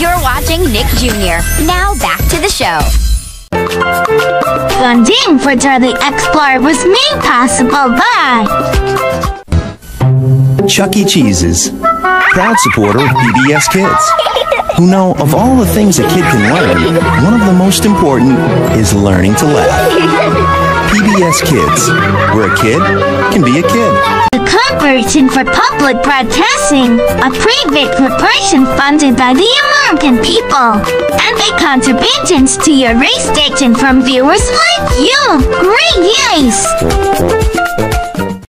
You're watching Nick Jr. Now back to the show. Funding for Charlie Explorer was made possible by Chuck E. Cheese's, proud supporter of PBS Kids, who know of all the things a kid can learn, one of the most important is learning to laugh. PBS Kids, where a kid can be a kid. The for Public Broadcasting, a private corporation funded by the American people, and big contributions to your race station from viewers like you. Great yes!